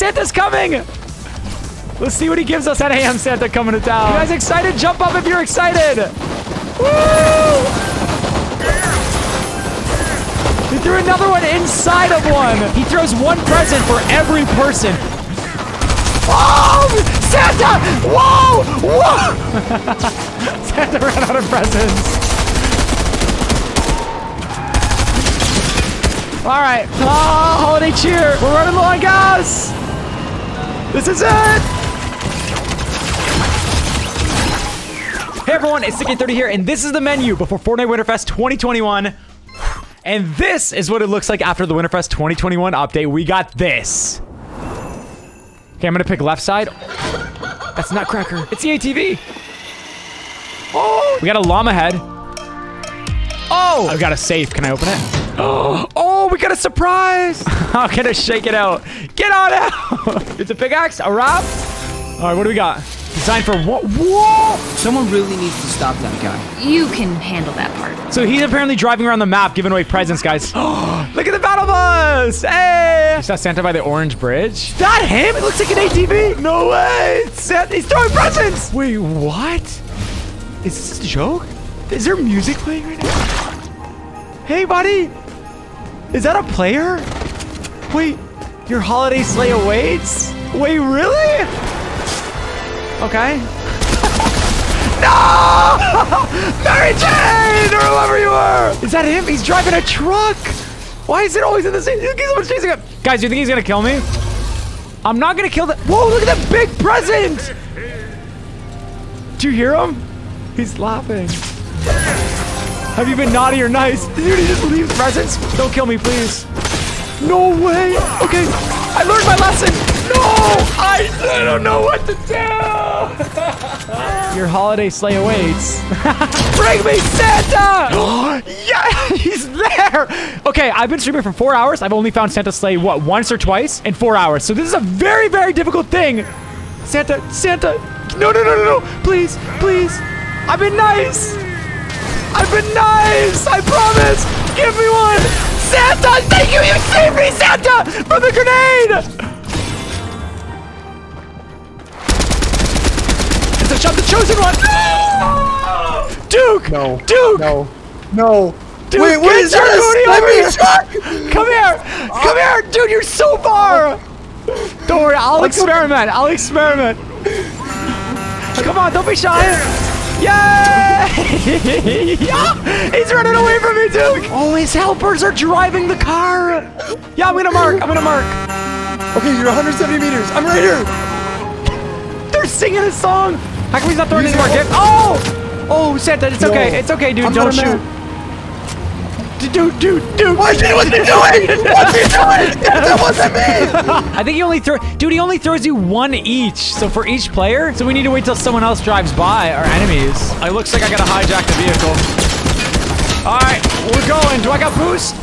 Santa's coming! Let's see what he gives us at AM Santa coming to town. You guys excited? Jump up if you're excited! Woo! He threw another one inside of one. He throws one present for every person. Oh! Santa! Whoa! Whoa! Santa ran out of presents. All right. Oh, holiday cheer. We're running low on gas. This is it. Hey everyone, it's Sticky30 here, and this is the menu before Fortnite Winterfest 2021. And this is what it looks like after the Winterfest 2021 update. We got this. Okay, I'm gonna pick left side. That's Nutcracker. It's the ATV. Oh, we got a llama head. Oh, I've got a safe. Can I open it? Oh, we got a surprise. I'm gonna shake it out. Get on out. it's a pickaxe, a wrap. All right, what do we got? Designed for what? Whoa! Someone really needs to stop that guy. You can handle that part. So he's apparently driving around the map giving away presents, guys. Look at the battle bus! Hey! You saw Santa by the orange bridge? That him? It looks like an ATV! No way! It's Santa. He's throwing presents! Wait, what? Is this a joke? Is there music playing right now? Hey, buddy! Is that a player? Wait, your holiday sleigh awaits? Wait, really? Okay. No! Mary Jane! Or whoever you are! Is that him? He's driving a truck! Why is it always in the same? Look, someone's chasing him! Guys, do you think he's gonna kill me? I'm not gonna kill the- Whoa, look at that big present! Do you hear him? He's laughing. Have you been naughty or nice? Dude, he just leaves presents. Don't kill me, please. No way. Okay, I learned my lesson. No, I, I don't know what to do. Your holiday sleigh awaits. Bring me Santa! yeah, he's there. Okay, I've been streaming for four hours. I've only found Santa's sleigh, what, once or twice in four hours. So this is a very, very difficult thing. Santa, Santa. No, no, no, no, no. Please, please. I've been nice. I've been nice! I promise! Give me one! Santa! Thank you! You saved me, Santa! From the grenade! It's a shot the chosen one! No! Duke! No. Duke! No. No. Dude, Wait, what is your this? booty Let me here! Come here! Come here! Dude, you're so far! Don't worry, I'll experiment. I'll experiment. Come on, don't be shy. Yay! yeah! He's running away from me, Duke! All his helpers are driving the car! Yeah, I'm gonna mark. I'm gonna mark. Okay, you're 170 meters. I'm right here. They're singing a song. How come he's not throwing any more it. gift? Oh! Oh, Santa, it's No. okay. It's okay, dude. I'm Don't shoot. Dude, dude, dude. What's he doing? What's he doing? That wasn't me. I think he only throw, dude. He only throws you one each. So for each player, so we need to wait till someone else drives by our enemies. It looks like I gotta hijack the vehicle. All right, we're going. Do I got boost?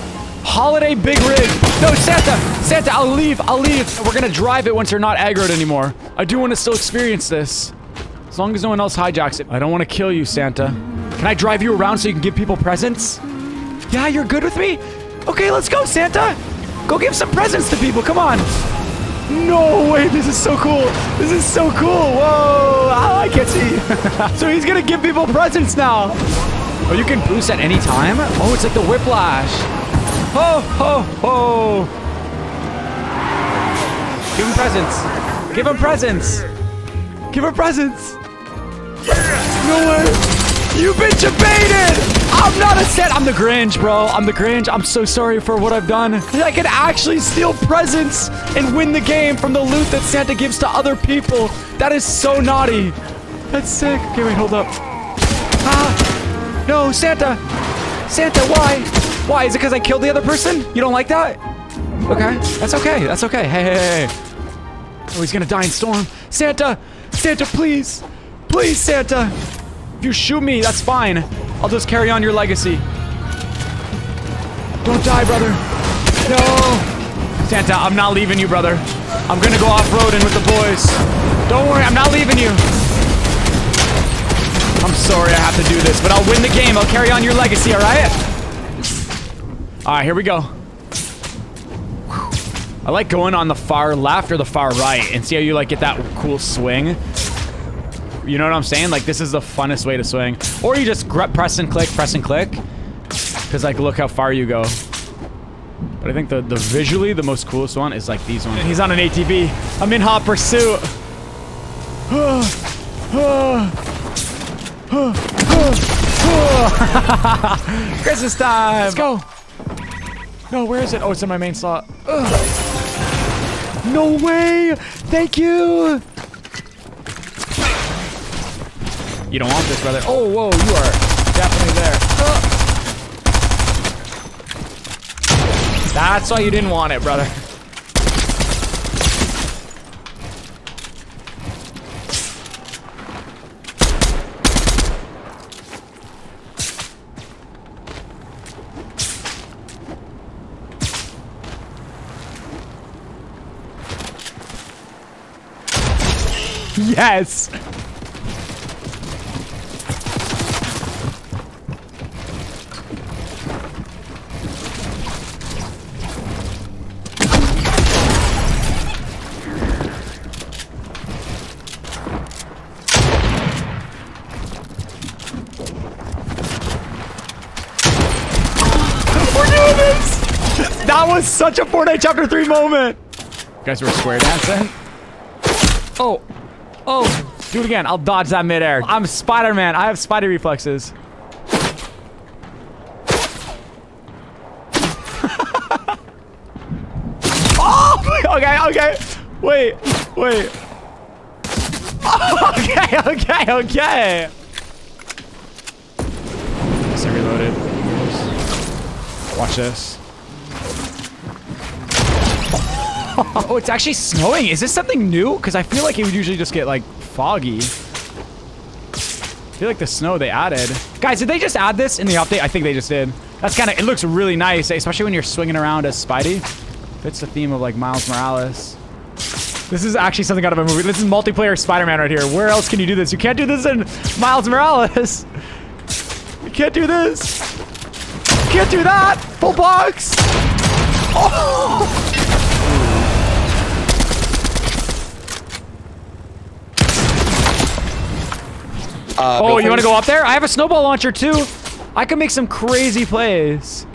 Holiday big rig. No, Santa, Santa, I'll leave. I'll leave. We're gonna drive it once they're not aggroed anymore. I do want to still experience this, as long as no one else hijacks it. I don't want to kill you, Santa. Can I drive you around so you can give people presents? Yeah, you're good with me? Okay, let's go, Santa. Go give some presents to people. Come on. No way. This is so cool. This is so cool. Whoa. I like it. see. so he's going to give people presents now. Oh, you can boost at any time? Oh, it's like the whiplash. Ho, ho, ho. Give him presents. Give him presents. Give him presents. No way. You've been debated! I'm not a set. I'm the Grinch, bro. I'm the Grinch. I'm so sorry for what I've done. I can actually steal presents and win the game from the loot that Santa gives to other people. That is so naughty. That's sick. Okay, wait, hold up. Ah! No, Santa! Santa, why? Why? Is it because I killed the other person? You don't like that? Okay, that's okay. That's okay. Hey, hey, hey. Oh, he's gonna die in storm. Santa! Santa, please! Please, Santa! If you shoot me, that's fine. I'll just carry on your legacy. Don't die, brother. No! Santa, I'm not leaving you, brother. I'm gonna go off-roading with the boys. Don't worry, I'm not leaving you. I'm sorry I have to do this, but I'll win the game. I'll carry on your legacy, alright? Alright, here we go. I like going on the far left or the far right and see how you like get that cool swing. You know what I'm saying? Like this is the funnest way to swing. Or you just press and click, press and click. Cause like look how far you go. But I think the, the visually the most coolest one is like these ones. He's on an ATV. I'm in hot pursuit. Christmas time. Let's go. No, where is it? Oh, it's in my main slot. Ugh. No way. Thank you. You don't want this, brother. Oh, whoa, you are definitely there. That's why you didn't want it, brother. Yes! That was such a Fortnite Chapter 3 moment! You guys were square dancing? Oh, Oh, do it again. I'll dodge that midair. I'm Spider-Man. I have spider reflexes. oh, okay, okay. Wait, wait. okay, okay, okay. Reloaded. Watch this. oh, it's actually snowing. Is this something new? Because I feel like it would usually just get, like, foggy. I feel like the snow they added. Guys, did they just add this in the update? I think they just did. That's kind of, it looks really nice, especially when you're swinging around as Spidey. Fits the theme of, like, Miles Morales. This is actually something out of a movie. This is multiplayer Spider-Man right here. Where else can you do this? You can't do this in Miles Morales. You can't do this. You can't do that. Full box. Oh! Uh, oh, you want to go up there? I have a snowball launcher too. I can make some crazy plays.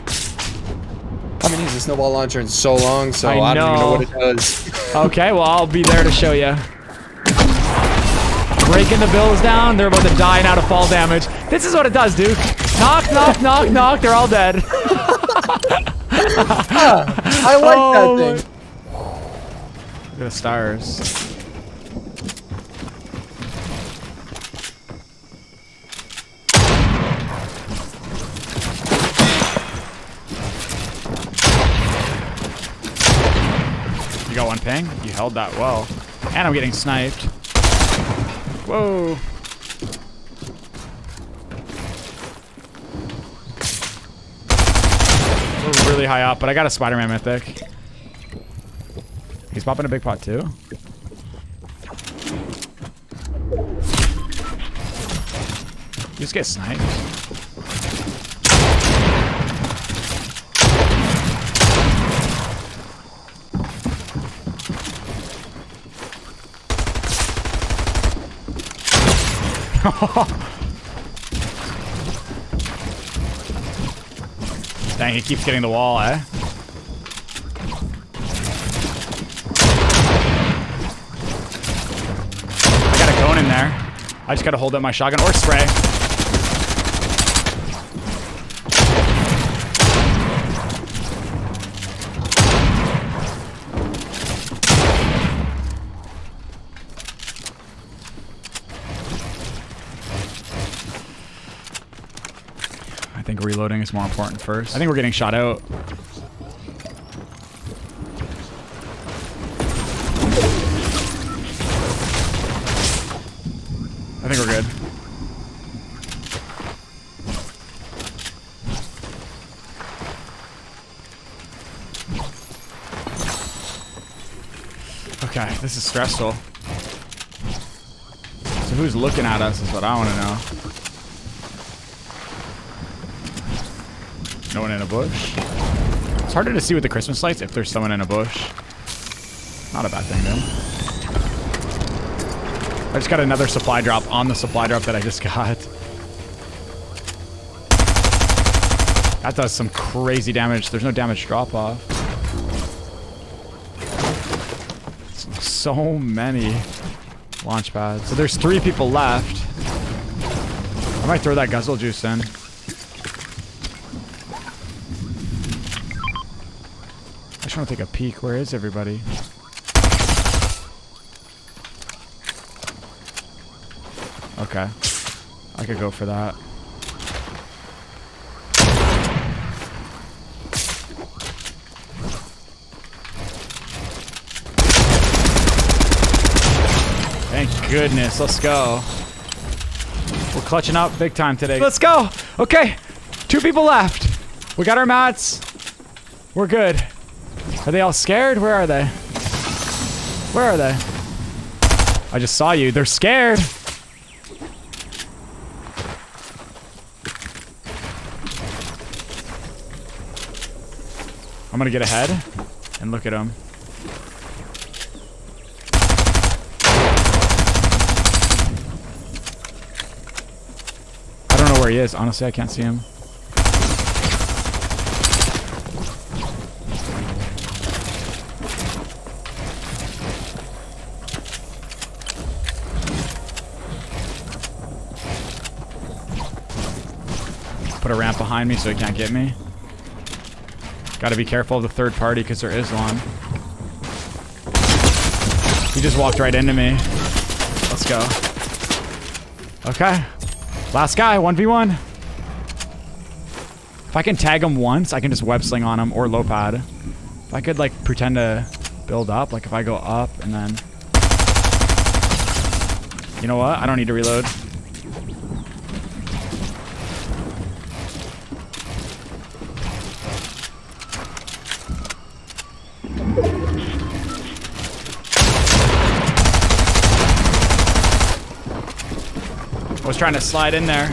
I haven't used a snowball launcher in so long, so I, I don't even know what it does. okay, well, I'll be there to show you. Breaking the bills down. They're about to die now to fall damage. This is what it does, dude. Knock, knock, knock, knock. They're all dead. I like oh that thing. Look at the stars. Got one ping? You held that well. And I'm getting sniped. Whoa. We're really high up, but I got a Spider-Man mythic. He's popping a big pot too. You just get sniped. Dang, he keeps getting the wall, eh? I got a cone in there. I just gotta hold up my shotgun or spray. think reloading is more important first. I think we're getting shot out. I think we're good. Okay, this is stressful. So who's looking at us is what I want to know. No one in a bush. It's harder to see with the Christmas lights if there's someone in a bush. Not a bad thing, though. I just got another supply drop on the supply drop that I just got. That does some crazy damage. There's no damage drop off. So many launch pads. So there's three people left. I might throw that guzzle juice in. Just want to take a peek. Where is everybody? Okay. I could go for that. Thank goodness. Let's go. We're clutching up big time today. Let's go. Okay. Two people left. We got our mats. We're good. Are they all scared? Where are they? Where are they? I just saw you. They're scared. I'm gonna get ahead and look at them. I don't know where he is. Honestly, I can't see him. Put a ramp behind me so he can't get me. Gotta be careful of the third party because there is one. He just walked right into me. Let's go. Okay. Last guy, 1v1. If I can tag him once, I can just web sling on him or low pad. If I could like pretend to build up, like if I go up and then... You know what? I don't need to reload. Was trying to slide in there.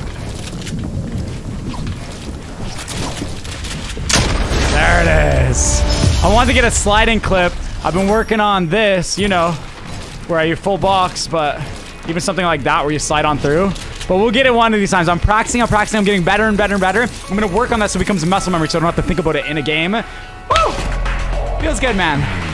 There it is. I wanted to get a sliding clip. I've been working on this, you know, where you full box, but even something like that where you slide on through. But we'll get it one of these times. I'm practicing, I'm practicing, I'm getting better and better and better. I'm gonna work on that so it becomes muscle memory so I don't have to think about it in a game. Woo! Feels good, man.